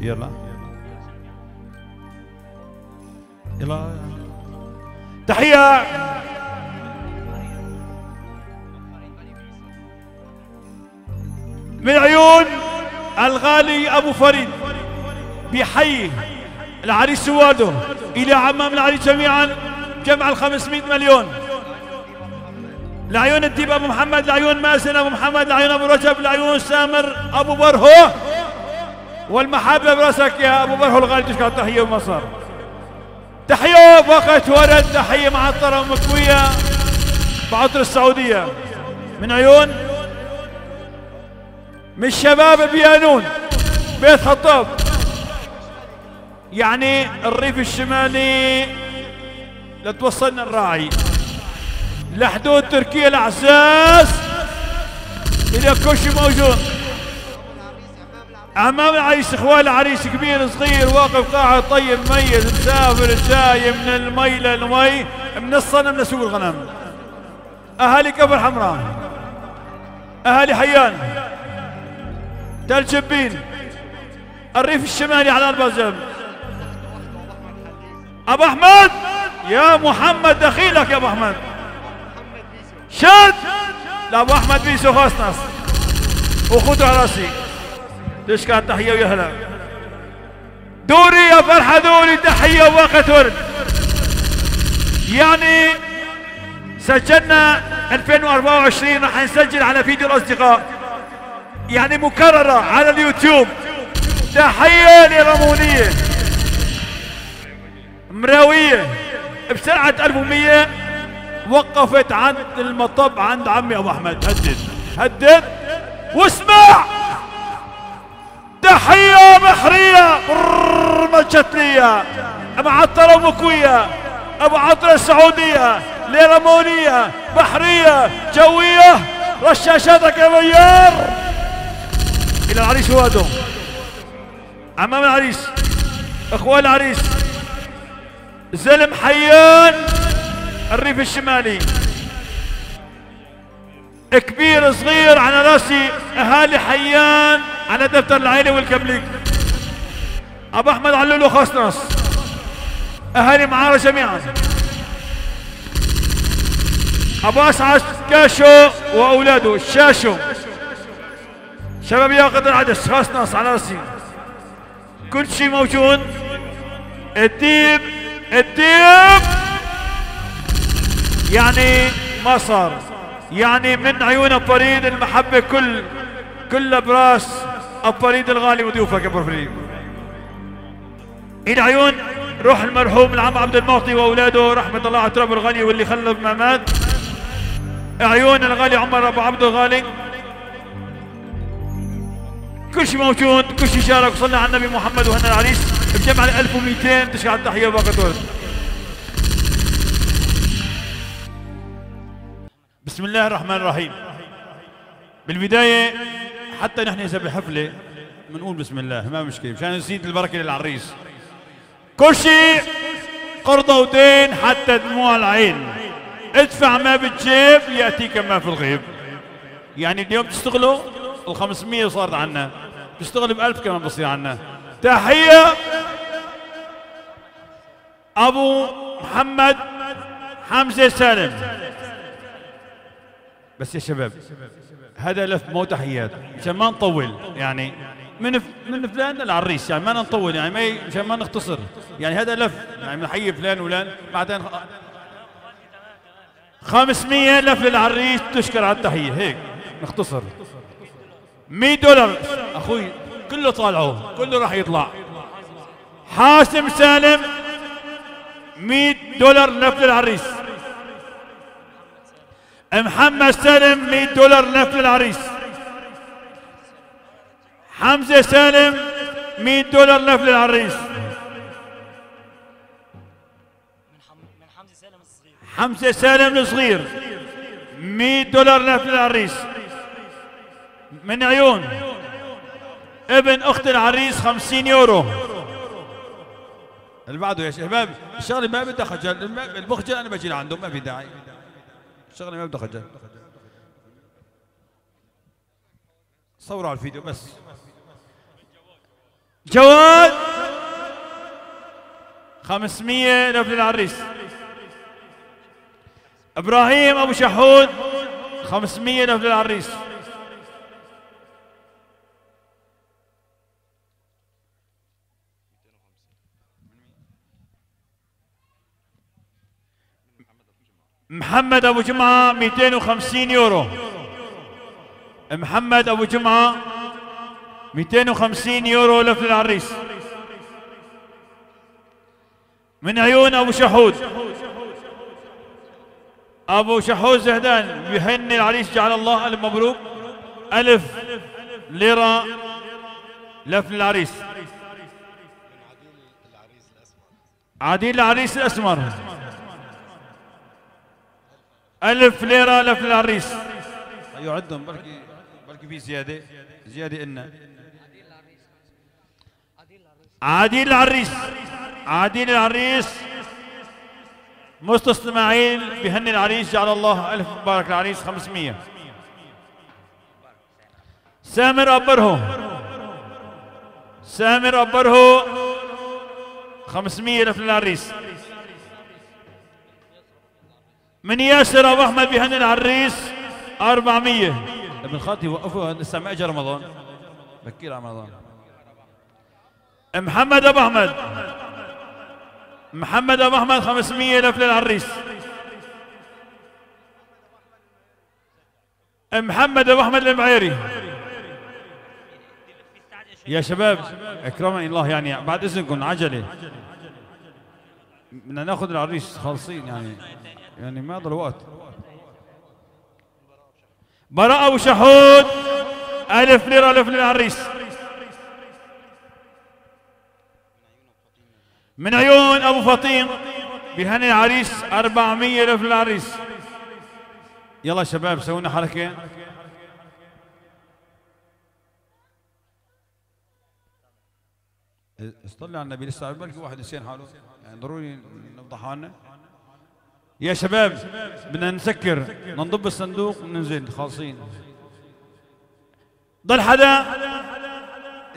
يلا. يلا. تحية. من عيون الغالي أبو فريد بيحيي العريس سواده إلى عمام العريس جميعا جمع ال 500 مليون. لعيون الديب أبو محمد لعيون مازن أبو محمد لعيون أبو رجب لعيون سامر أبو برهو. والمحبة برأسك يا أبو برهو الغالي تشكر تحيه ومصر تحية وقت ورد تحية معطره ومكويه بعطر السعودية. من عيون من شباب بيانون بيت خطاب. يعني الريف الشمالي لتوصلنا الراعي. لحدود تركيا الأعزاز إلى كل شيء موجود. امام العريس إخوان العريس كبير صغير واقف قاعد طيب ميز مسافر جاي من المي للمي من الصنم لسوق الغنم. أهالي كفر حمراء أهالي حيان تل جبين الريف الشمالي على البزم أبو أحمد يا محمد دخيلك يا أبو أحمد. شد! لابو أحمد بيسو خاصنص وخذوا على راسي. ليش كانت تحيه ويا هلا؟ دوري يا فرحة دوري تحية ووقت ورد. يعني سجلنا 2024 راح نسجل على فيديو الأصدقاء. يعني مكررة على اليوتيوب. تحية لرمونية. مراويه بسرعة 1100 وقفت عند المطب عند عمي أبو أحمد. هدد. هدد. واسمع! تحيه بحرية مجتليه معطره ومكويه ابو عطره السعوديه ليرمونيه بحرية جوية رشاشاتك يا ميار. إلى العريس وادو. أمام العريس إخوان العريس زلم حيان الريف الشمالي. كبير صغير على رأسي أهالي حيان. على دفتر العائله والكمليك أبو أحمد علولو خصنص أهالي معارة جميعا. أبو أسعد كاشو وأولاده الشاشو شباب ياقد العدس خصنص على راسي. كل شيء موجود. الديب الديب. يعني ما صار. يعني من عيون فريد المحبة كل كل براس فريد الغالي وضيوفك ابو فريد إلى عيون روح المرحوم العم عبد المعطي وأولاده رحمة الله على تراب الغالي واللي خلف ما مات عيون الغالي عمر أبو عبد الغالي. كل شيء موجود كل شيء شارك. وصلنا على النبي محمد وهنا العريس. بجمع ال 1200 تشكع التحية وباقة ورد بسم الله الرحمن الرحيم. بالبداية حتى نحن إذا بحفلة بنقول بسم الله ما مشكلة مشان نزيد البركة للعريس. كل شيء قرضة ودين حتى دموع العين. ادفع ما بالجيب يأتيك ما في الغيب. يعني اليوم تشتغلوا؟ ال 500 صارت عنا. تشتغل ب 1000 كمان بصير عنا. تحية. أبو محمد حمزة سالم. بس يا شباب. هذا لف مو تحيات. عشان ما نطول يعني من. من فلان للعريس يعني ما نطول يعني ما. عشان ما نختصر. يعني هذا لف يعني بنحيي فلان ولان بعدين 500 لف للعريس تشكر على التحية. هيك نختصر. 100 دولار. أخوي كله طالعوه كله راح يطلع. حاسم سالم 100 دولار لف للعريس. محمد سالم 100 دولار لف للعريس حمزة سالم 100 دولار لف للعريس حمزة سالم الصغير 100 دولار لف للعريس من عيون. ابن أخت العريس 50 يورو. اللي بعده يا شباب الشغله ما بدها خجل البخجل أنا بجي لعنده ما في داعي. الشغله ما بدها خجل صوروا على الفيديو بس. جواد خمسمية لفل العريس إبراهيم أبو شحود خمسمية لفل العريس محمد ابو جمعة 250 يورو. محمد ابو جمعة 250 يورو لفل العريس. من عيون ابو شحود. ابو شحود زهدان بيهني العريس جعل الله ألف مبروك. ألف ليرة لفل العريس. عديل العريس الأسمر. ألف ليرة لفل العريس أيوة عدهم بركي بركي في زيادة زيادة إلنا عادل العريس عادل العريس مصطفى إسماعيل بهني العريس جعل الله ألف مبارك العريس 500 سامر أبره سامر أبره 500 لفل العريس من ياسر أبو أحمد بهن العريس 400 ابن خالتي وقفوا لسه ما اجى رمضان. بكير على رمضان. محمد أبو أحمد. محمد أبو أحمد 500 لفل العريس محمد أبو أحمد المعيري. يا شباب اكرمني الله يعني بعد إذنكم عجلة. بدنا ناخذ العريس خالصين يعني. يعني ما ضل وقت براء وشحود ألف ليرة ألف للعريس من عيون أبو فطيم. بهني العريس 400 ألف للعريس يلا شباب سوينا حركة. اصطلي على النبي لسه بلكي واحد نسيان حاله يعني ضروري نفضح حالنا يا شباب بدنا نسكر ننضب الصندوق وننزل خالصين. ضل حدا؟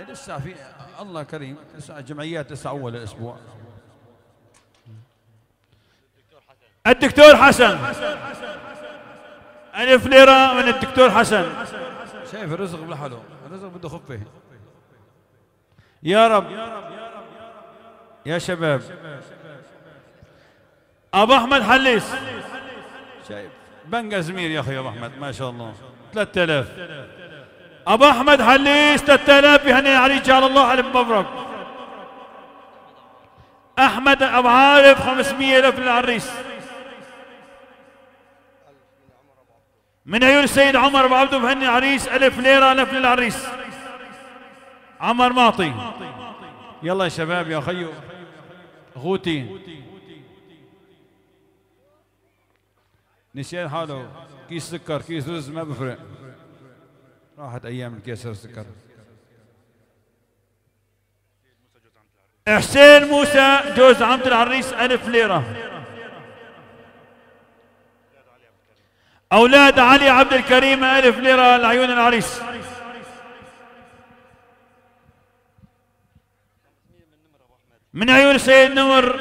لسه في الله كريم لسه الجمعيات لسه أول الأسبوع الدكتور حسن. ألف ليرة من الدكتور حسن. شايف الرزق بلحاله الرزق بده خفة. يا رب. يا شباب. أبو أحمد حليس. شايف. بنقى زمير يا أخي أبو أحمد ما شاء الله. 3000 أبو أحمد حليس 3000 بهني علي جعل الله على مبروك. أحمد أبو عارف 500 الف للعريس. من عيون السيد عمر أبو عبده بهني العريس ألف ليرة ألف للعريس. عمر ماطي. يلا يا شباب يا خيو. غوتي. نسيان حاله كيس سكر كيس رز ما بفرق. راحت أيام الكيس السكر حسين موسى جوز عمد العريس ألف ليرة. أولاد علي عبد الكريم ألف ليرة لعيون العريس. من عيون سيد نمر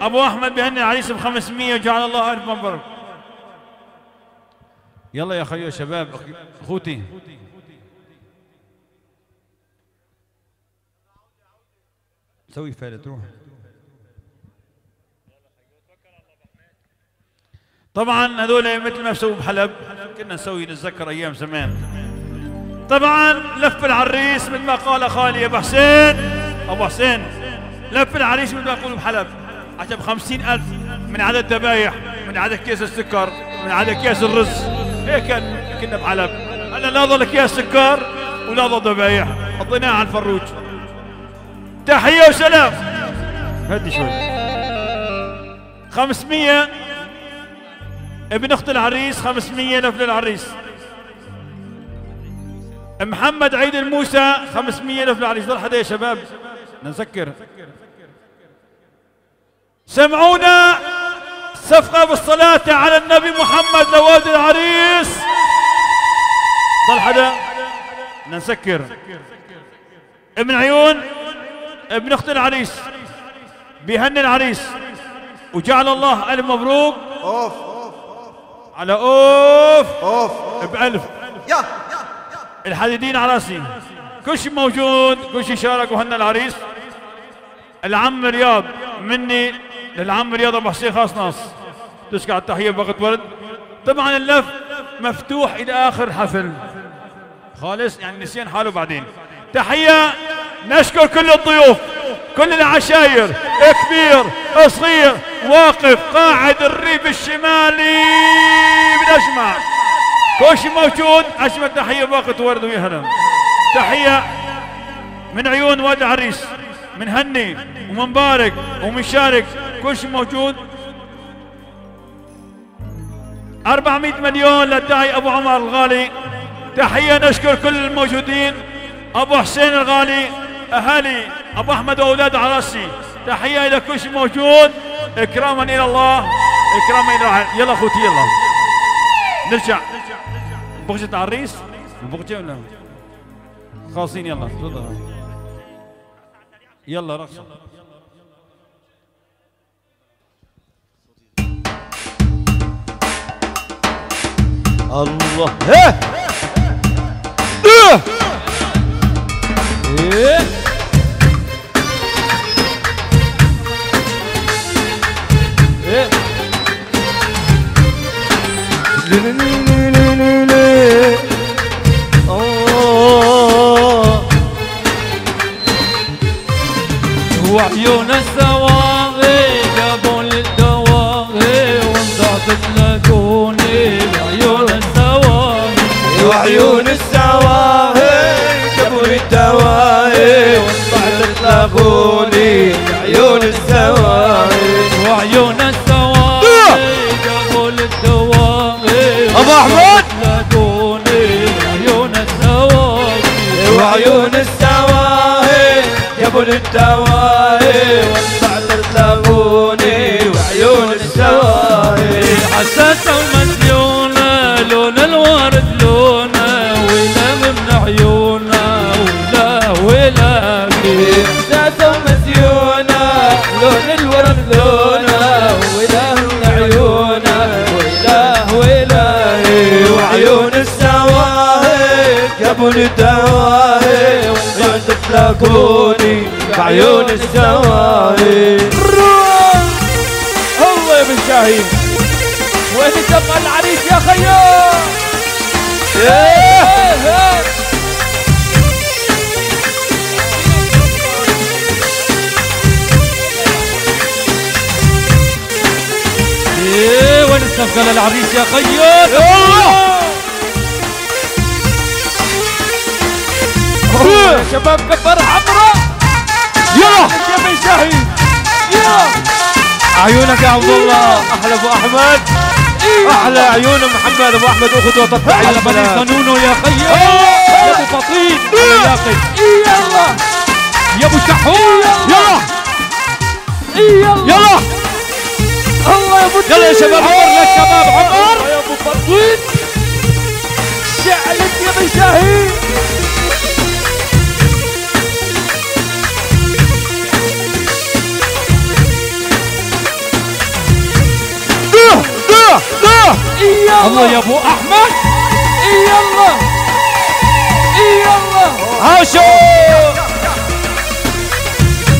أبو أحمد بهن العريس بخمسمية جعل الله ألف مبروك يلا يا خيو شباب أخوتي. سوي فالت روح طبعا هذول مثل ما سووا بحلب كنا نسوي نتذكر أيام زمان. طبعا لف العريس مثل ما قال خالي أبو حسين. أبو حسين لف العريس مثل ما يقولوا بحلب. عشان بخمسين ألف من عدد ذبايح من عدد كيس السكر من عدد كيس الرز. هيك كنا بحلب. هلا لا ضل اكياس سكر ولا ذبايح حطيناها على الفروج تحية وسلام. هدي شوي. 500 ابن أخت العريس 500 نفل العريس. محمد عيد الموسى 500 نفل العريس. ضل حدا يا شباب. نذكر سمعونا. صفقة بالصلاة على النبي محمد لوالد العريس. ضل حدا؟ نسكر ابن عيون ابن أخت العريس بيهني العريس وجعل الله ألف مبروك. أوف. على أوف. أوف. بألف. يا. الحديدين على رأسي. كل شيء موجود كل شيء شارك وهنا العريس. العم رياض مني. للعم رياض أبو حسين خاص ناص. تشكع التحية بوقت ورد. طبعا اللف مفتوح إلى آخر الحفل خالص يعني نسيان حاله بعدين. تحية نشكر كل الضيوف كل العشاير كبير صغير واقف قاعد الريف الشمالي بنجمع كل شيء موجود. أجمل تحية بوقت ورد ويا هلا. تحية من عيون واد العريس من هني ومن بارك ومن شارك. كل شيء موجود. 400 مليون للداعي أبو عمر الغالي. تحية نشكر كل الموجودين. أبو حسين الغالي أهالي أبو أحمد واولاده على رأسي. تحية إلى كل شيء موجود. إكراما إلى الله. إكراما إلى الله يلا أخوتي يلا. نرجع. بغجة عريس البغجة ولا؟ خالصين يلا. تفضل. يلا رقصة الله ها إيه. إيه إيه لي لي لي لي لي لي. آه. وعيون السواغي الدواهي وانطعت تلاقوني وعيون السواهي حساسة ومسيونة لون الورد لونه ولا من عيونه ولا ولا كيف إحساسه ومسيونة لون الورد لونه وإله من عيونه وإله وإلهي وعيون السواهي لي الدواهي وانت تلاقوني بعيون السواهي الله يا بن شاهين. وين تبقى العريس يا خيال إيه وين الصفقة للعريس يا خيال يا شباب كبر حمراء يلا يا! شاهين يا! عيونك يا عبد الله. أحلى أبو أحمد. أحلى عيون محمد أبو أحمد. أخذ وتطلع على بني قانونه يا خيال يا أبو فطين ياقد يلا يا أبو شحون يلا. يلا يلا. الله يا أبو يلا يا شباب. عمر للشباب عمر. يا أبو فطين شعلك يا بن شاهين. ده ده يلا. الله يا أبو أحمد. يلا. يلا. عاشو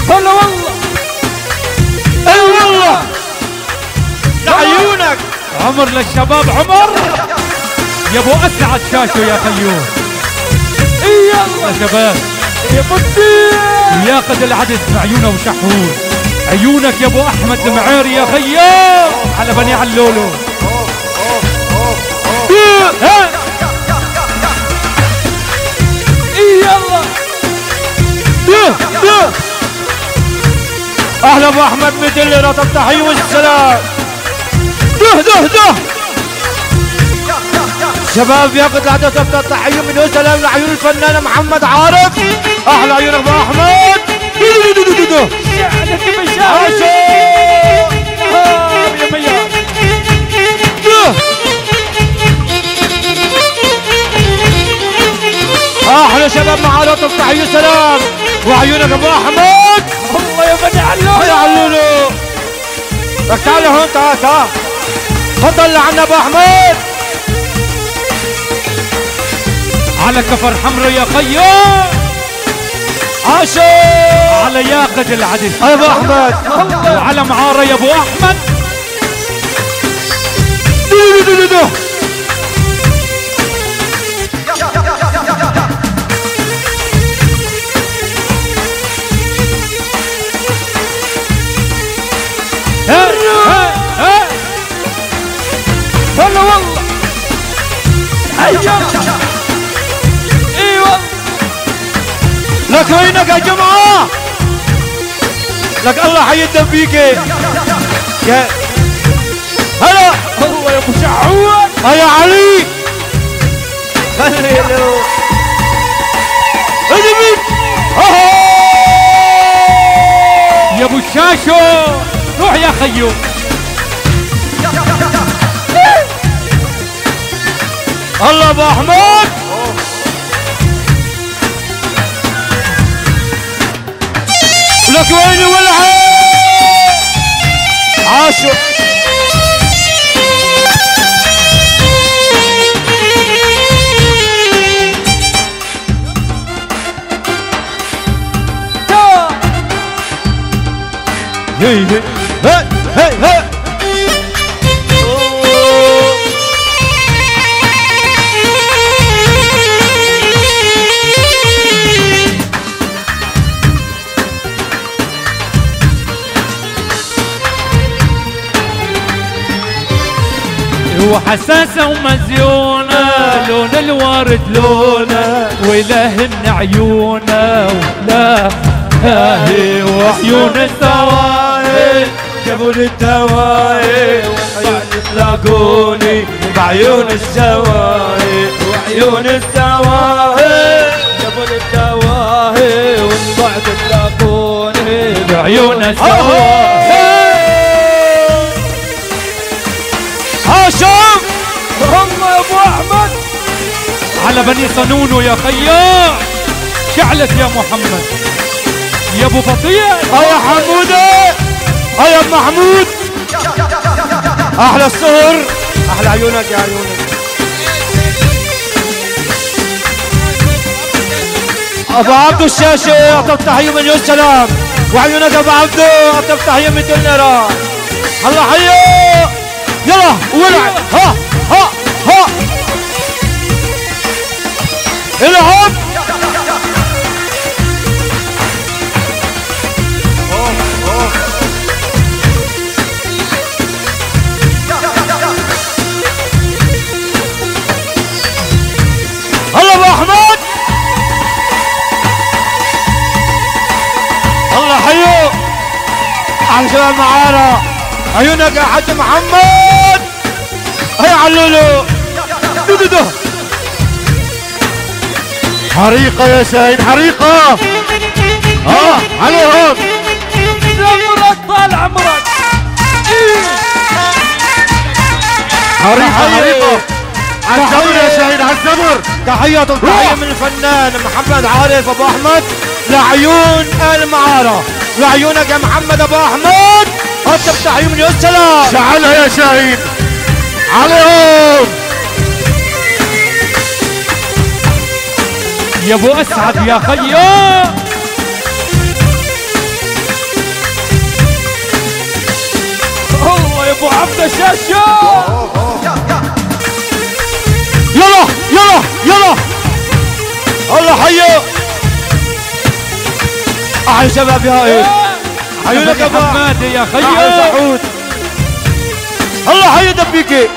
هلا والله. اي والله. لعيونك. عمر للشباب عمر. يا أبو أسعد شاشو يا خيوم. يلا. يا شباب. يا بطيء ياخذ العدد بعيونه وشحون. عيونك يا ابو احمد المعيري يا خيام على بني علولو يلا ده ده أهلا ابو احمد مثل رطب تحيه والسلام ده ده ده شباب ياخذ العدد تبدا التحيه من وسلام لعيون الفنان محمد عارف أحلى عيون ابو احمد يا أحلى شباب مع رطب تحية سلام وعيونك ابو احمد الله يا بني علول يا علولو لك تعال هون تعال تعال. تفضل لعنا أبو أحمد. على كفر حمرا يا خيو عاشو على ياقد العدل يا أبو أحمد. وعلى معارة يا أبو أحمد. دو دو دو دو هلا والله. أيوه. لك وينك يا جماعة؟ لك الله حيدم فيك يا هلا. الله يا أبو شعوان يا علي. خلي له ادمي يا أبو الشاشو روح يا خيو. الله أبو أحمد. لك وين ولعه عاشو هي. هي هي هي. هي هو حساسة ومزيونة لون الورد لونه ولهن عيونه ولا هاهي وعيون السواهي جابوا لي الدواء وعيون تلاقوني بعيون السواهي وعيون السواهي جابوا لي الدواء وانضعت تلاقوني بعيون السواهي على بني صنونو يا خياع شعلت يا محمد. يا أبو بطيء يا حمودة. يا أم محمود. أحلى السهر. أحلى عيونك يا عيونك. أبو عبدو الشاشة اعطب تحيه من يوم سلام. وعيونك أبو عبدو اعطب تحيه من دنيا الله حيه يلا ولع ها ها ها. العب الله أبو أحمد. الله حيو. على شباب معانا. عيونك يا حاج محمد. هيا علولو. دو دو دو. حريقة يا سيد حريقة. آه عليهم عمرك طال عمرك حريقة. حريقة على الزمر يا شهيد على الزمر تحية تحية من الفنان محمد عارف أبو أحمد. لعيون ال معارة لعيونك يا محمد أبو أحمد. قدم تحية من السلام شعلها يا شهيد عليهم يا أبو اسعد يا خياع الله يا أبو عبد الشاشة يلا يلا يلا. الله حيه أحلى شباب يا يا أبو ابو حماد يا أحلى خياع سعود الله حيه دبيكي.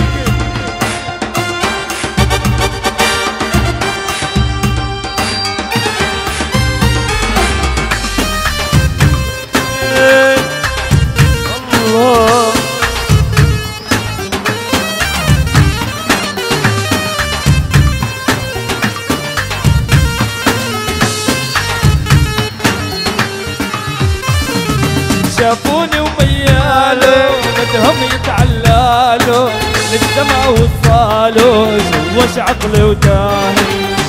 عقلي وتاهي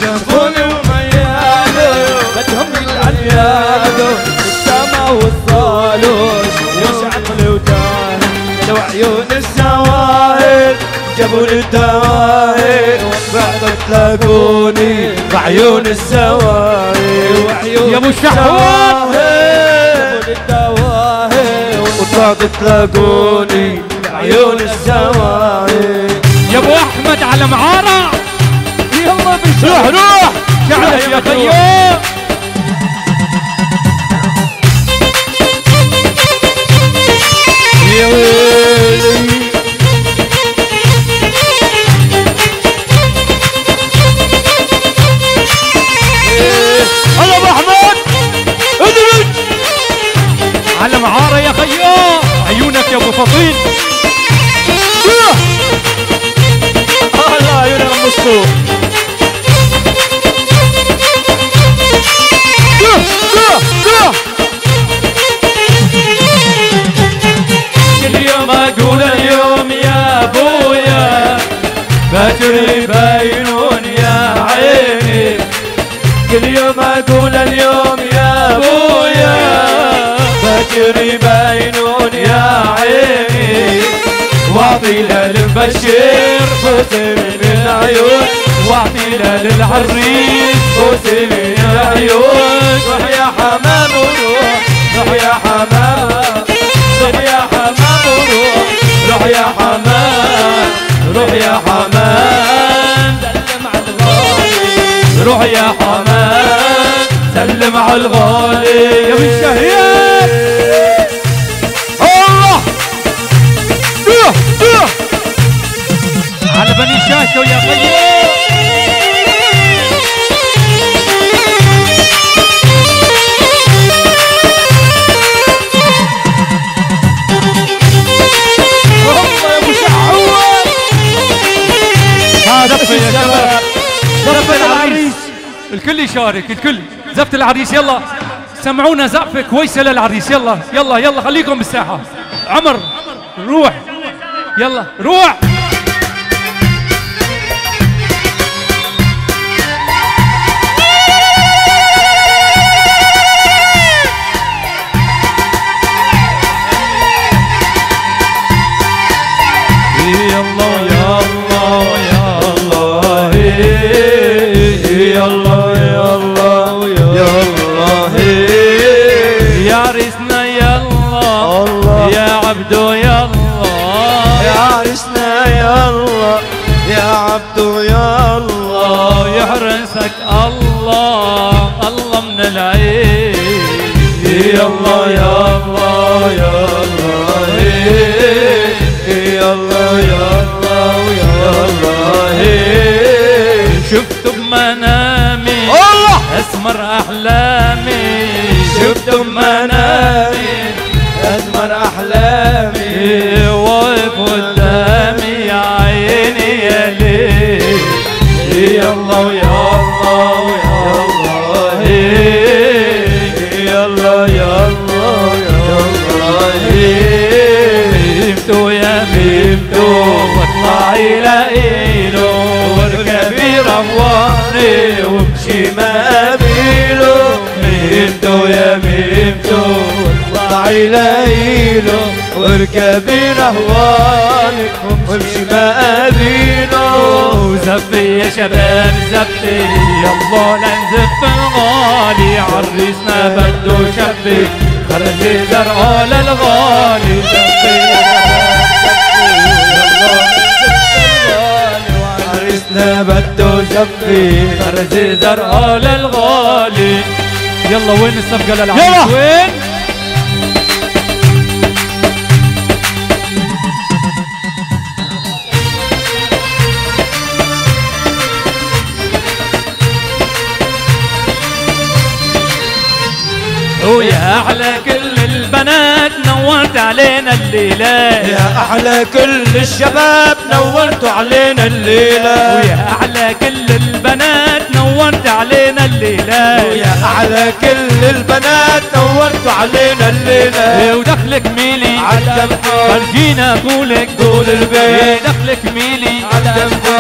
شافوني وميادو بدهم العليادو السما والصالوش. يوش عقل وتاهي لو عيون السواهر جابوني لي بعد تلاقوني بعيون السواهر يا أبو الشحوان جابوا تلاقوني بعيون السواري يا أبو أحمد على معارك. روح روح شعلك يا خيو. يا ويلي هلا أبو أحمد! ادرج على معارة يا خيو. عيونك يا أبو فطين باكر يباينون يا عيني كل يوم أقول اليوم يا ابويا باكر يباينون يا عيني واعطي للمبشر فوزي من العيون واعطي للعريس فوزي من العيون روح يا حمام وروح روح يا حمام روح يا حمام وروح روح يا حمام روح يا حمام. سلم على الغالي روح يا حمام سلم على الغالي. يا بن شهيد الله. روح روح على بني شاشة يا خيو هذا زفة يا شباب زفة العريس. الكل يشارك الكل. زفة العريس يلا. سمعونا زقفة كويسة للعريس يلا يلا يلا. خليكم بالساحة. عمر روح. يلا روح. يا الله الله يا الله شفت بمنامي الله! أسمر أحلامي. شفت بمنامي اطلعي ليلو واركبي نهوانك وامشي مقابيله وزفي يا شباب زفي. يلا لنزف الغالي. عريسنا بده شبي. خرجي زرعه للغالي زفي يا عرسنا بده شفي خرجي زرعه للغالي يلا وين الصفقة يلا. للعريس وين؟ أحلى كل البنات نورت علينا الليلة. يا أحلى كل الشباب نورتوا علينا الليلة. ويا أحلى كل البنات نورت علينا الليلة. ويا أحلى كل البنات نورتوا علينا الليلة. ودخلك ميلي عالجمحة. فرجينا طولك طول البيت. دخلك ميلي.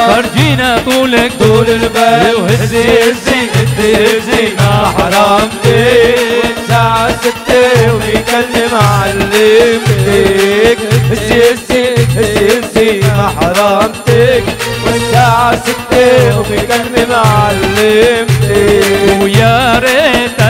فرجينا طولك طول البال وهزي هزي هزي هزي ما الساعة ستة هسي هسي هسي هسي ياسمين ما حرمتك والساعة ستة وفي قلبي معلمتك ويا ريت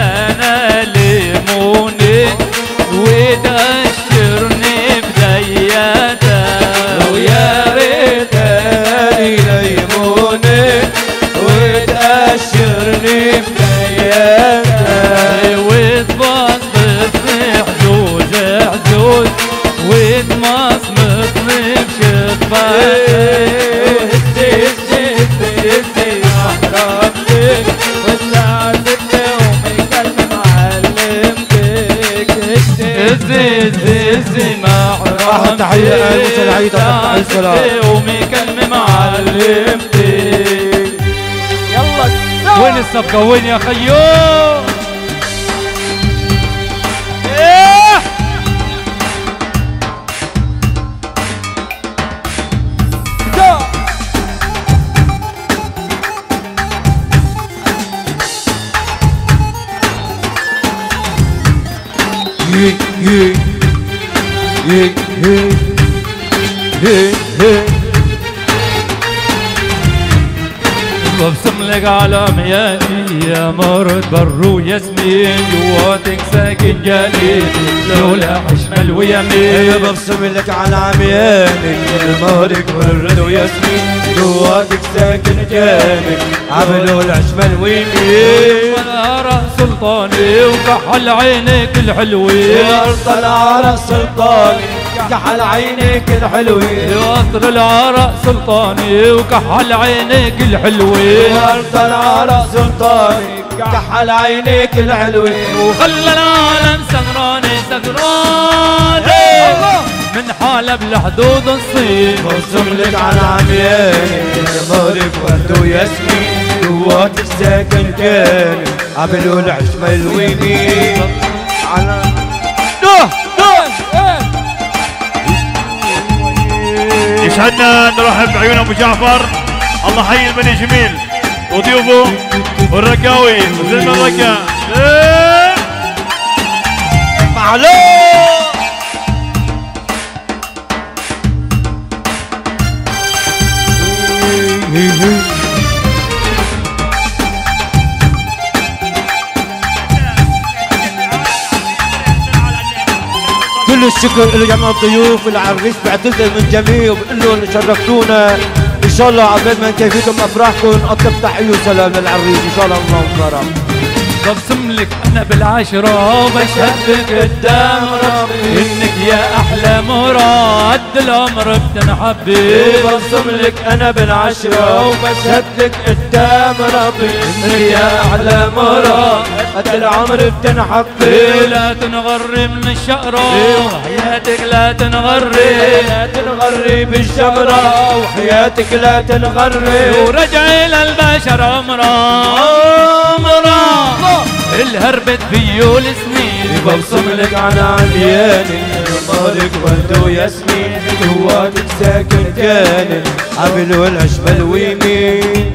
تحية السلام. كلمة يلا وين الصفقة؟ وين يا خيو؟ على ميامي يا مرد برو ياسمين جواتك ساكن جليل. لولا حشمل ويمين. أنا برسم لك على عميانك المهرك والرد وياسمين. جواتك ساكن جانب عملوا العشمل ويمين. والأرى سلطاني وكحل عينك الحلوين يا أرض العرى سلطاني كحل عينك الحلوين قطر العراء سلطاني وكحل عينك الحلوين يا ارض العرى سلطاني كحل عينك الحلوين وخلى العالم سهراني سهراني. من حلب لحدود الصين. برسم لك على عميانك المهرك ورد وياسمين. جواتك ساكن جانب عملوا العشمل ويمين على يسعدنا نرحب بعيون أبو جعفر. الله حي البني جميل. وضيوفه والرقاوي وزلمه الرقا. معلوم كل الشكر لجميع الضيوف العريس بعتذر من جميع وبقول لهم شرفتونا إن شاء الله عبال ما كيفكم أفراحكم اطلب تحية وسلام للعريس. إن شاء الله اللهم بارك. ببسم لك أنا بالعشرة وبشهد لك قدام ربي. إنك يا أحلى مراد العمر بتنحبي برسم لك أنا بالعشرة وبشهد لك قدام ربي. إنك يا أحلى مرة قد العمر بتنحبي لا تنغري من الشقرة وحياتك لا تنغري. لا تنغري بالشمرة. وحياتك لا تنغري. ورجعي للبشر عمرة عمرة الهربت فيو السنين ببصم لك على عمياني مالك ورد وياسمين جواتك ساكن كان عمل والعشمل ويمين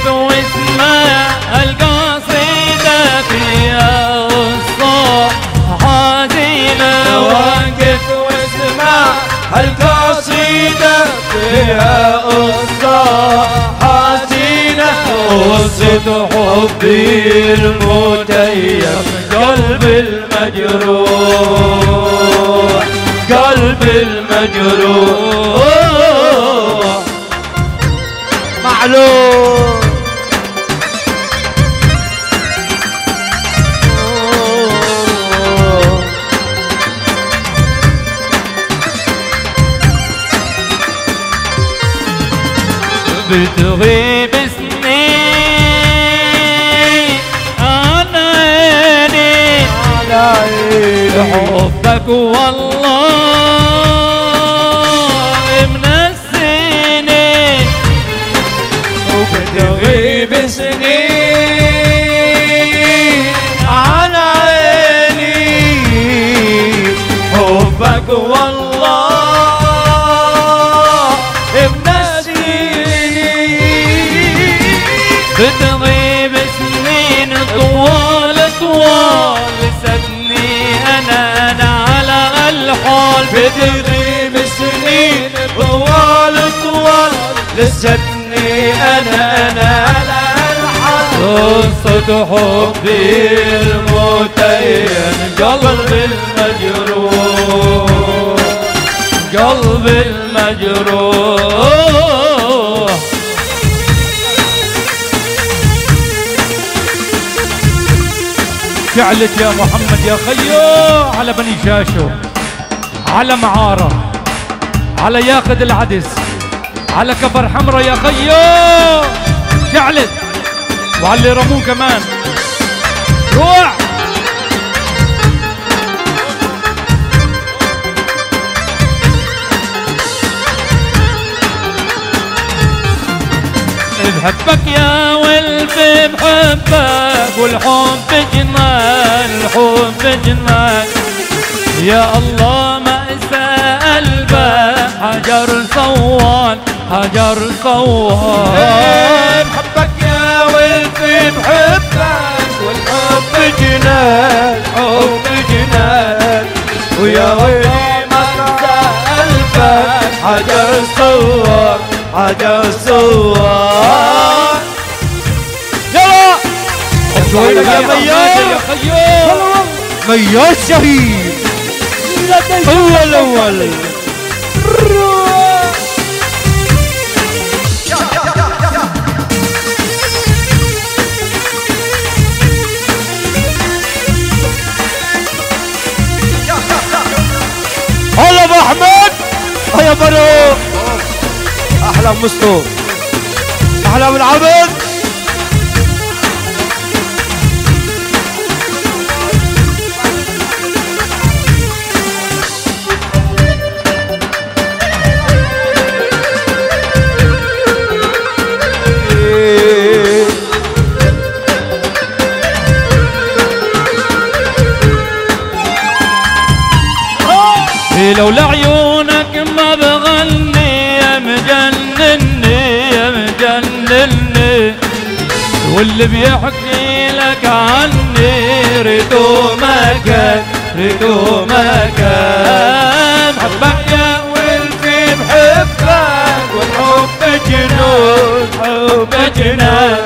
وقف واسمع القصيدة فيها الصوت. حزينة وقف واسمع القصيدة فيها قصة حزينة قصة حبي المتيم قلبي المجروح قلبي المجروح. معلوم. بتغيب سنين عن عيني حبك والله. قصة حبي المتين قلبي المجروح قلبي المجروح. شعلت يا محمد يا خيو على بني شاشو على معارة على ياقد العدس على كفر حمرة يا خيو. شعلت وعلى اللي رموه كمان. روح! بحبك يا ولفي بحبك والحب جنان الحب جنان يا الله ما اسى قلبك حجر صوان حجر صوان. بحبك يا ولفي بحبك والحب جنان حب جنان ويا ويلي ما قلبك حجر صور حجر صور يلا يا خيو ميار شهيد هو الأول برو أحلى مستو. أحلى من عبد إيه لولا مجنني واللي بيحكي لك عني ريتو ما كان ريتو ما كان. حبك يا والفي بحبك والحب جنون حب جنان.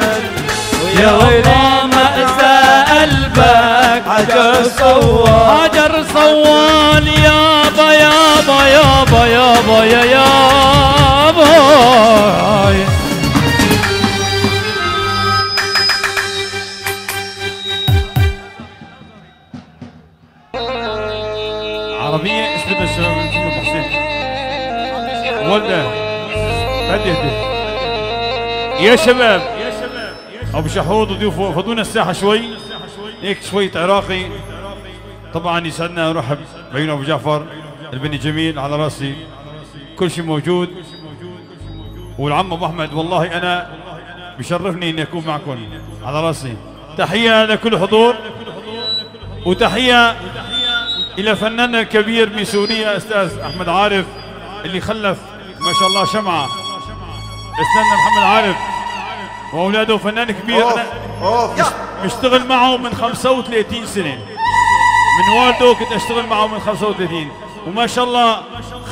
يا الله ما اسى قلبك حجر صوار حجر صوان يابا يابا يابا يابا يا يابا عربية ولا بدي اهدي يا شباب. أبو شحود وضيوفه فضونا الساحة شوي. هيك شوية عراقي. طبعا يسعدنا نرحب بعيون أبو جعفر البني جميل على راسي. كل شيء موجود. والعم أبو أحمد والله أنا بشرفني إني أكون معكم على راسي. تحية لكل حضور وتحية إلى فناننا الكبير من سوريا أستاذ أحمد عارف اللي خلف ما شاء الله شمعة. استاذنا محمد عارف. واولاده فنان كبير. أنا مشتغل معه من 35 سنة. من والده كنت أشتغل معه من 35 وما شاء الله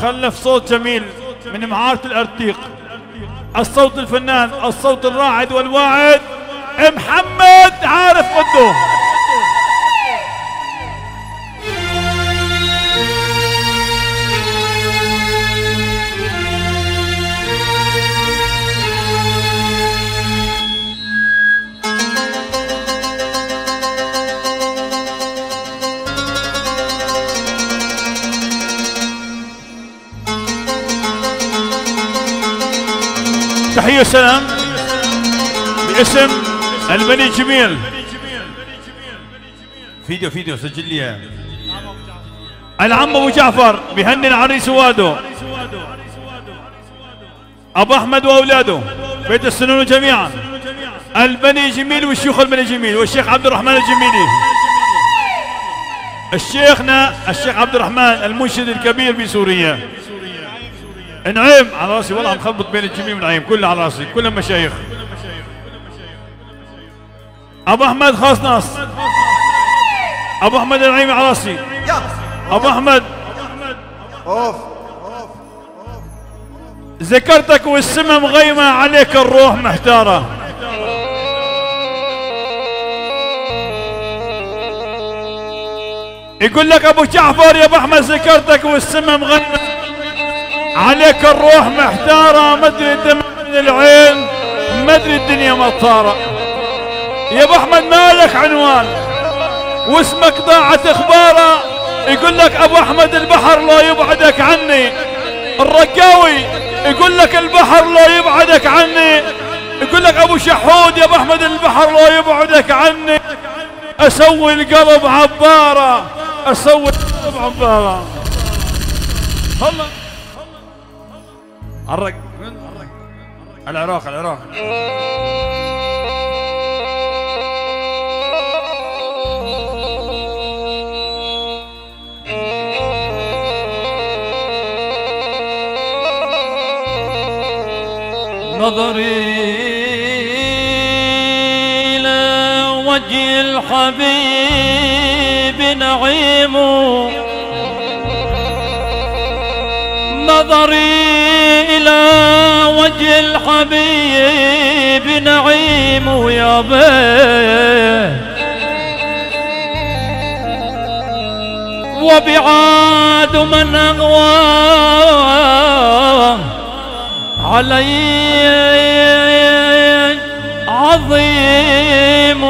خلف صوت جميل من معارة الأرتيق. الصوت الفنان الصوت الراعد والواعد محمد عارف قده تحية وسلام باسم البني جميل. فيديو فيديو سجل لي. العم أبو جعفر بهني العريس واده أبو أحمد وأولاده بيت السنون جميعا. البني جميل والشيوخ البني جميل والشيخ عبد الرحمن الجميلي. الشيخنا الشيخ عبد الرحمن المنشد الكبير في سوريا. نعيم على راسي والله مخبط بين الجميل ونعيم كله على راسي كلهم مشايخ. أبو أحمد خاص ناس. أبو أحمد النعيمي على راسي. أبو أحمد. أوف. ذكرتك والسماء مغيمة عليك الروح محتارة. يقول لك أبو جعفر يا أبو أحمد ذكرتك والسماء مغيمة. عليك الروح محتارة مدري الدم من العين مدري الدنيا مطارة يا أبو أحمد مالك عنوان. واسمك ضاعت إخباره يقول لك أبو أحمد البحر لا يبعدك عني. الرقاوي يقول لك البحر لا يبعدك عني. يقول لك أبو شحود يا أبو أحمد البحر لا يبعدك عني. أسوي القلب عبارة أسوي القلب عبارة. الله. الرق. العراق العراق. نظري إلى وجه الحبيب نعيم. نظري إلى وجه الحبيب نعيم يا بيه وبعاد من أغواه علي عظيم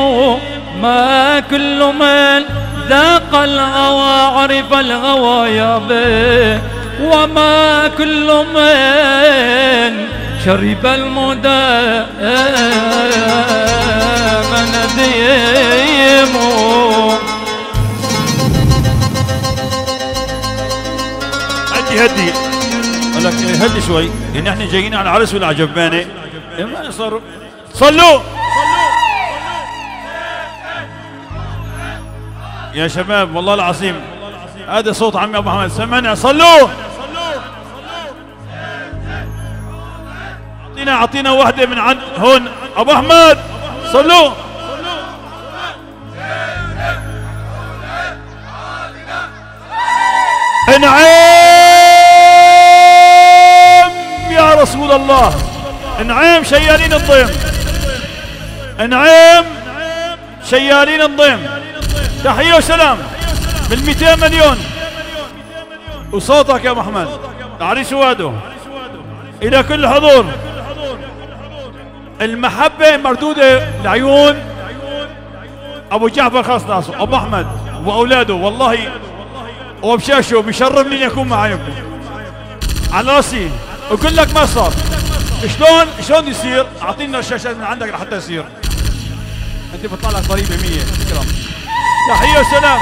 ما كل من ذاق الغوى عرف الغوى يا بي وما كل من شرب المدى من ديم هدي هدي. لك إيه، هدي شوي. لأن إحنا جايين على العرس ولا عجباني إيه ما صار. صلوا. يا شباب والله العظيم. هذا صوت عمي أبو محمد سمعنا. صلوا. اعطينا أعطينا واحدة من عند هون. أبو أحمد صلوا إنعام يا رسول الله. إنعام شيالين الضيم. إنعام شيالين الضيم. تحية وسلام بال 200 مليون. وصوتك يا محمد العريس واده إلى كل حضور. المحبة مردودة لعيون أبو جعفر خاص ناصر أبو أحمد وأولاده والله وبشاشة بيشرفني إني اكون معاكم على راسي أقول لك ما صار. شلون شلون يصير؟ أعطينا الشاشات من عندك لحتى يصير. أنت بطلع لك ضريبه 100 شكرا. تحية وسلام.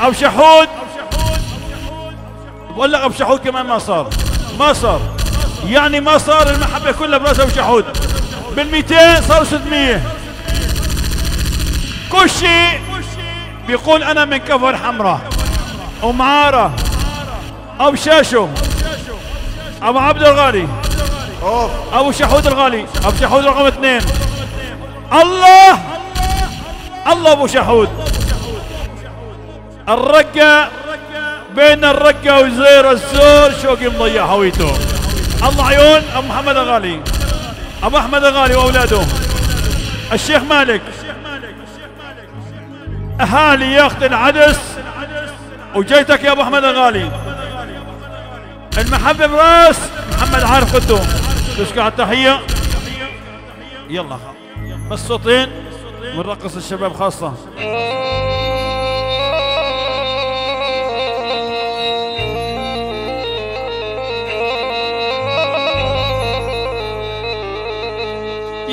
أبو شحود. بقول لك أبو شحود كمان ما صار. ما صار. يعني ما صار المحبة كلها برأس أبو شحود. بال 200 صاروا 600 كل شيء بيقول أنا من كفر حمراء ومعارة أبو شاشو أبو عبد الغالي أبو شحود الغالي أبو شحود رقم اثنين. الله الله أبو شحود. الرقة بين الرقة وزير الزور شوقي مضيع هويته. الله عيون ابو محمد الغالي ابو أحمد الغالي وأولاده. الشيخ مالك. أهالي ياخذ العدس. وجيتك يا أبو أحمد الغالي المحبة براس محمد عارف قدو تشكر على التحية يلا. بس صوتين ونرقص الشباب خاصة.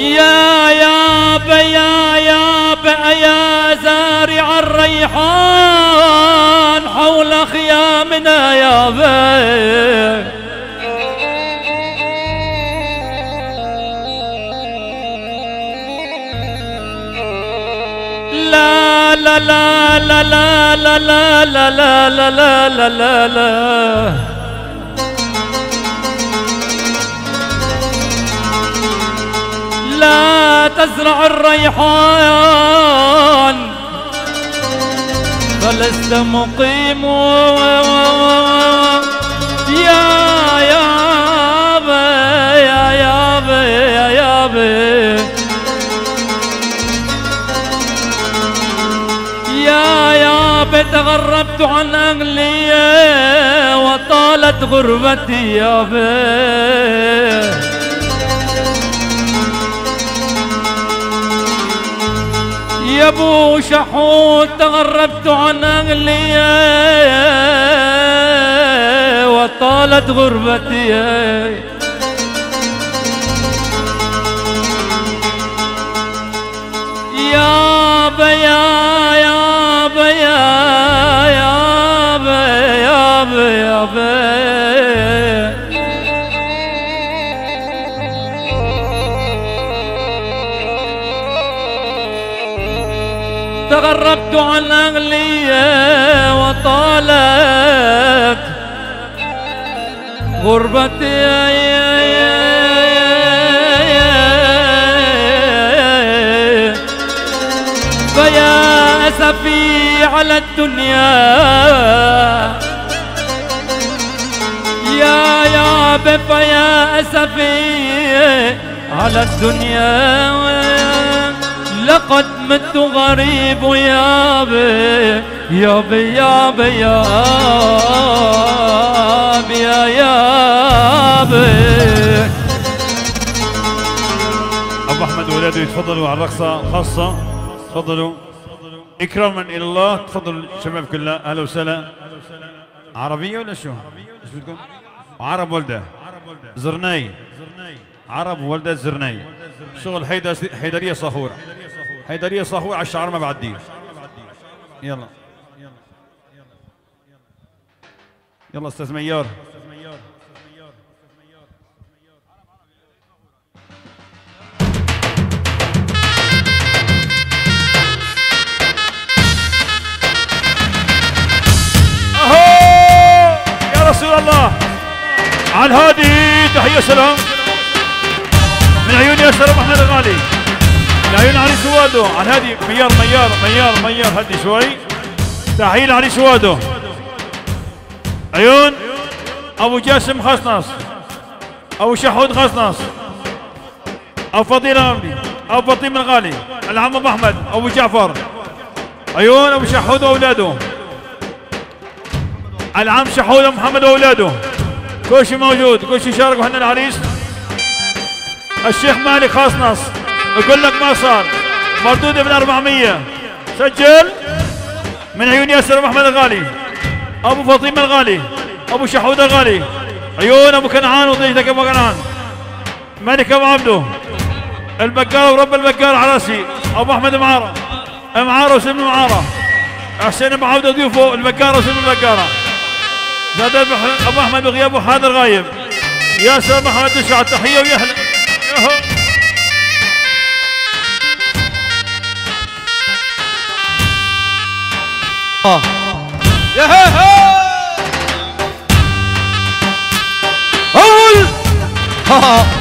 يا يا يا يا يا زارع الريحان حول خيامنا يا بي لا لا لا لا لا لا لا لا لا لا لا تزرع الريحان. فلست مقيم. يا يا بي يا يا بي يا يا بي. يا بي تغربت عن أهلي وطالت غربتي يا ابو شحوت تغربت عن أهلي وطالت غربتي. يا بيا تغربت عن أهلي وطالت غربتي فيا أسفي على الدنيا. يا يا فيا أسفي على الدنيا. لقد مت غريب يا بي يا بي يا بي يا يا أبو أحمد وولاده يتفضلوا على الرقصة الخاصة. تفضلوا. إكراما إلى الله. تفضلوا الشباب كلها. أهلا وسهلا. عربية ولا شو؟ إيش بدكم؟ عرب ولدة. زرناي. عرب ولدة زرناي. شغل حيدرية صخورة. حيدريه صخور على الشعر ما بعديه يلا. يلا أستاذ ميار. رسول الله! على الهادي تحية سلام من عيون ياسر أحمد الغالي. عيون علي سوادو على الهادي ميار ميار ميار ميار. هدي شوي. تحية علي سوادو عيون. أبو جاسم خصنص أبو شحود خصنص أبو فضيل الغامدي أبو فطيم الغالي. العم أبو أحمد. أبو جعفر. عيون أبو شحود وأولاده. العم شحود محمد وأولاده. كل شيء موجود. كل شيء شارك وحنا العريس. الشيخ مالك خاص نص يقول لك ما صار. مردود من 400 سجل. من عيون ياسر محمد الغالي. أبو فاطمة الغالي. أبو شحود الغالي. عيون أبو كنعان وضيفتك أبو كنعان. ملك أبو عبده. البقاله ورب البقاله على رأسي. أبو أحمد معارة. معارة وسم معارة. حسين أبو عبده ضيوفه. البقاله وسم البقاله زاد أبو أحمد بغيابه حاضر غايب ياسر محمد الشعب تحية ويحلى آه. يا ها ها.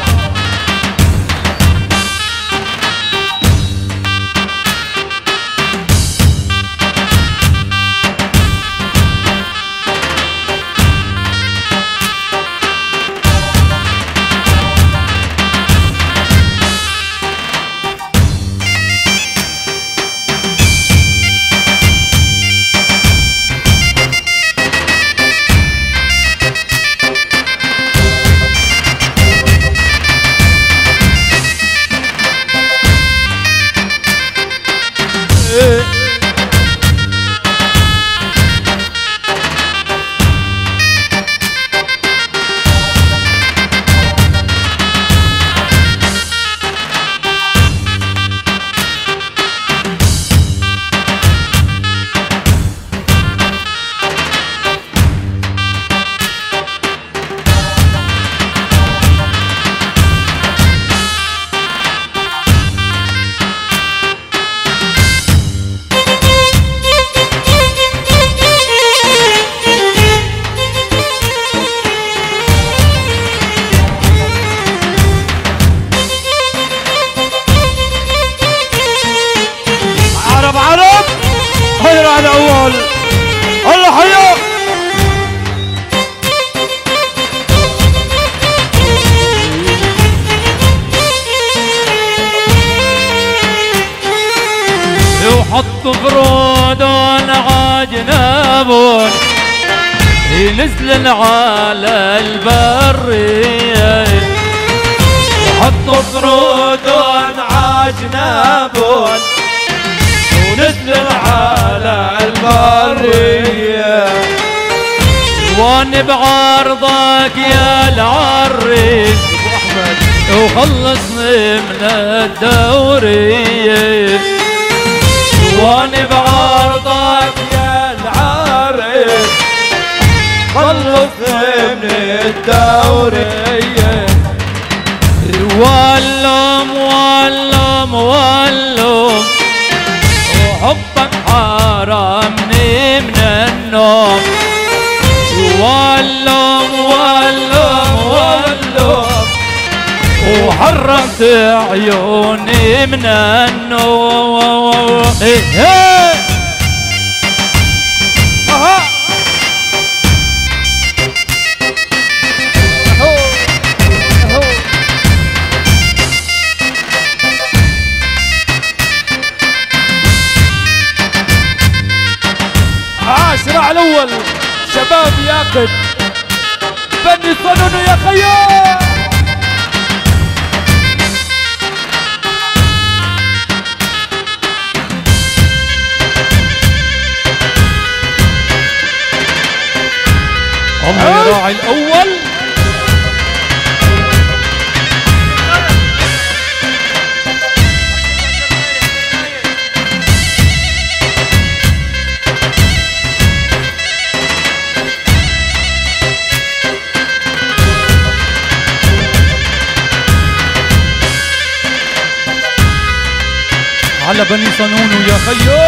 وان بعرضك يا العريس وخلصني من الدورية وأنا بعرضك يا العريس خلصني من الدورية واللوم واللوم واللوم. وحبك حرمني من النوم. وحرمت عيوني من النوم. إيه إيه. الأول. شباب ياقد بني صنون يا خيال الله يراعي الأول. على بني صنون يا خيو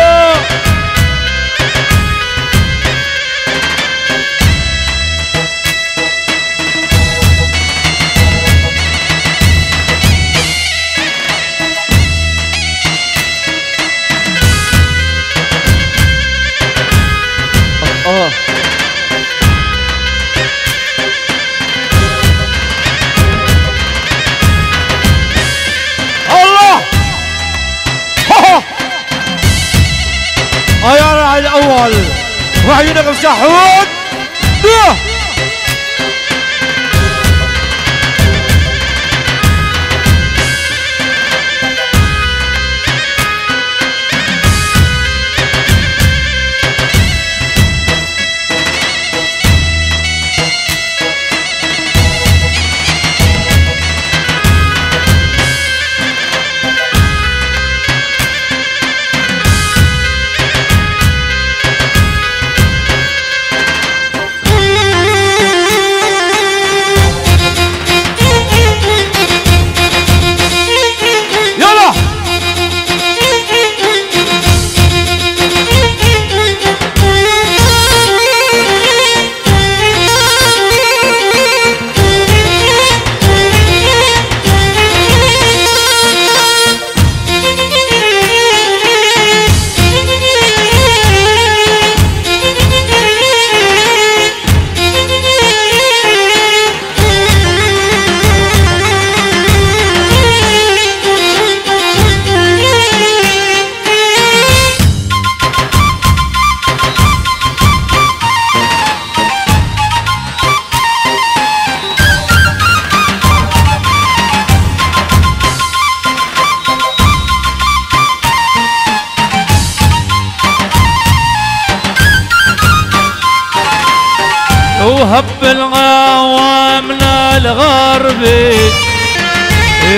وهب الغوام من الغربي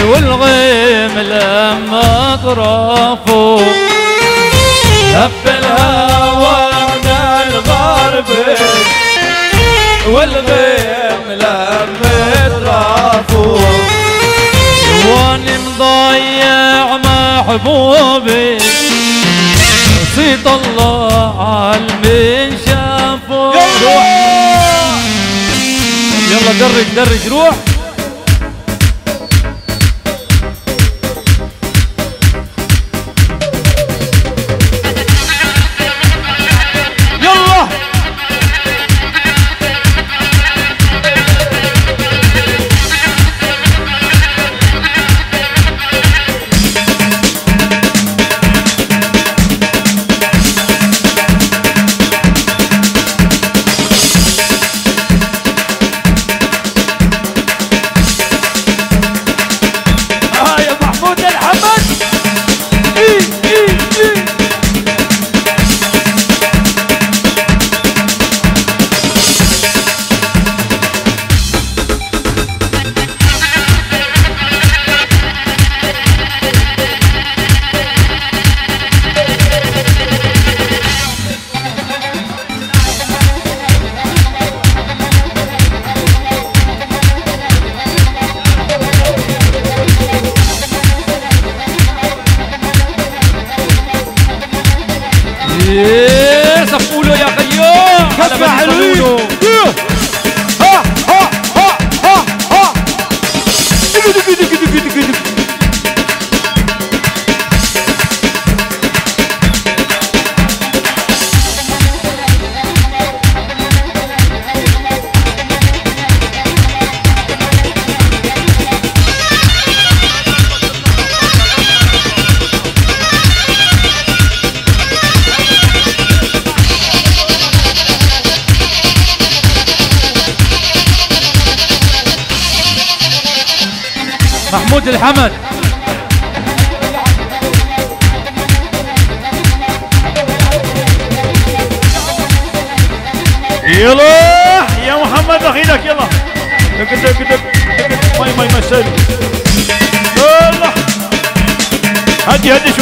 والغيم لما طرفوا هب الهوى من الغربي والغيم لما طرفوا وأني مضيع محبوبي نسيت الله عالمين شافوا يلا درج درج روح.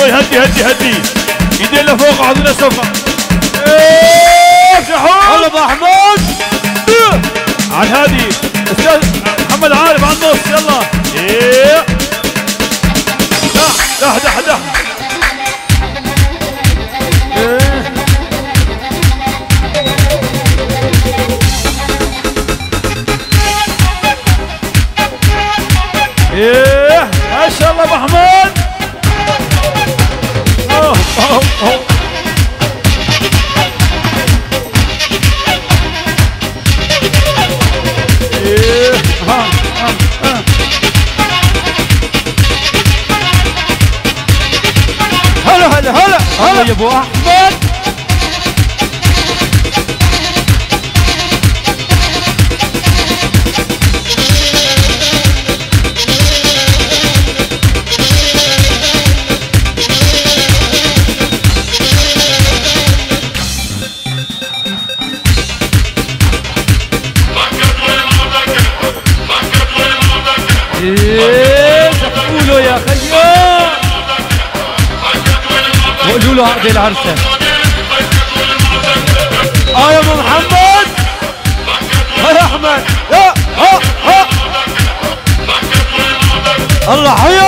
شوي هدي هدي هدي. ايدين لفوق وعطينا إيه حلو أبو محمود إيه. على الهادي. أستاذ محمد عارف على النص يلا. 直播。دي العرسه آه يا أبو محمد. آه يا أحمد. آه آه آه. الله حي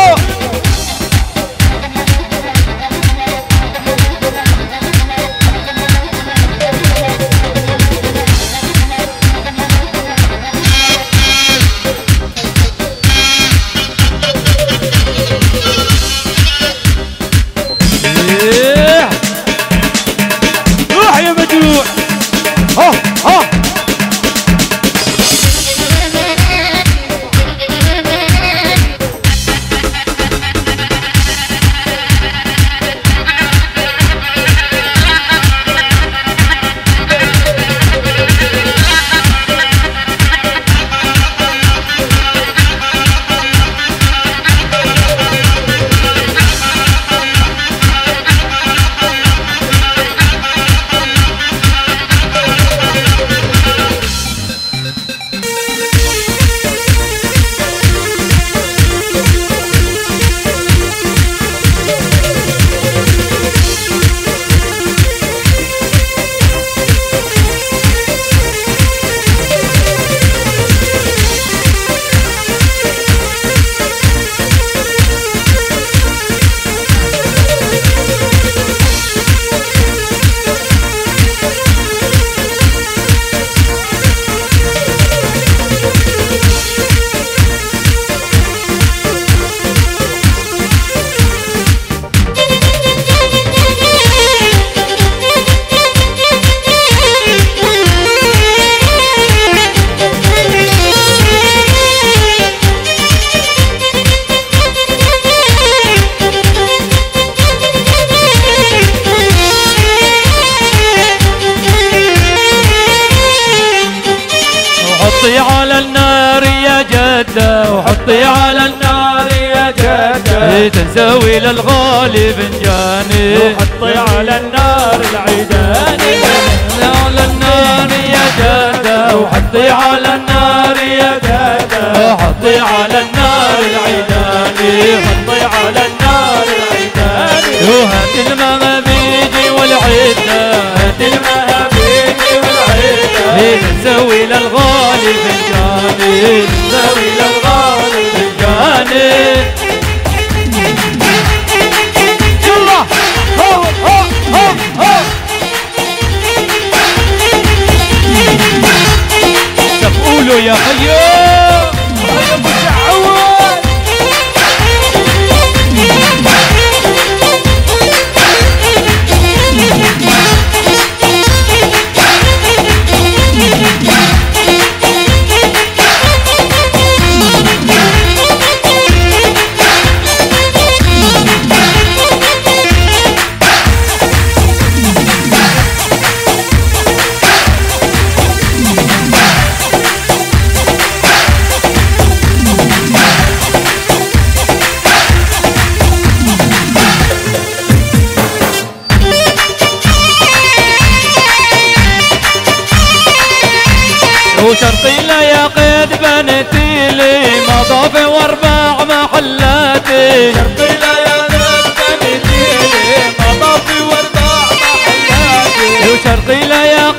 شرقي لا يا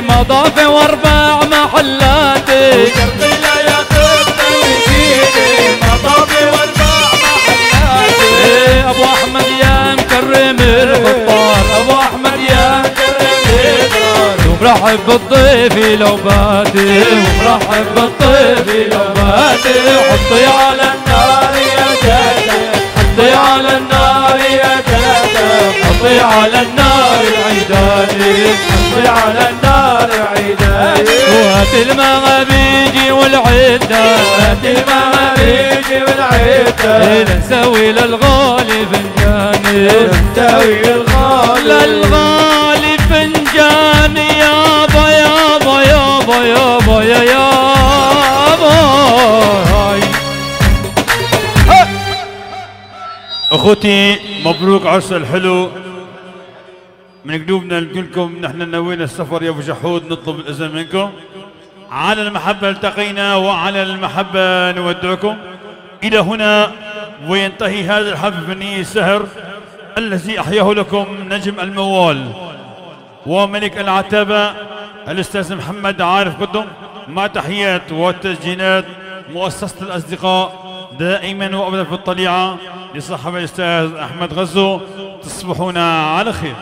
مضافي واربع محلاتي لا يا مضافي واربع محلاتي ابو احمد يا مكرم ابو احمد يا مكرم ومرحب بالضيف لو باتي ومرحب بالضيف لو باتي حطي على النار يا جدع حطي على النار يا جدع حطي على النار العيداني حطي على النار العيداني وهات المغابيجي والعدة. هات المغابيجي والعدة. نسوي للغالي فنجاني نسوي للغالي للغالي فنجاني يابا يابا يابا يابا يا يابا أخوتي مبروك عرس الحلو. من قلوبنا نقول لكم نحن نوينا السفر يا أبو جحود نطلب الأذن منكم. على المحبة التقينا وعلى المحبة نودعكم. إلى هنا وينتهي هذا الحفل الفني السهر الذي أحياه لكم نجم الموال وملك العتبة الأستاذ محمد عارف قدم. مع تحيات والتسجيلات مؤسسة الأصدقاء دائما وابدا في الطليعة. لصاحب الاستاذ احمد غزو تصبحون على خير.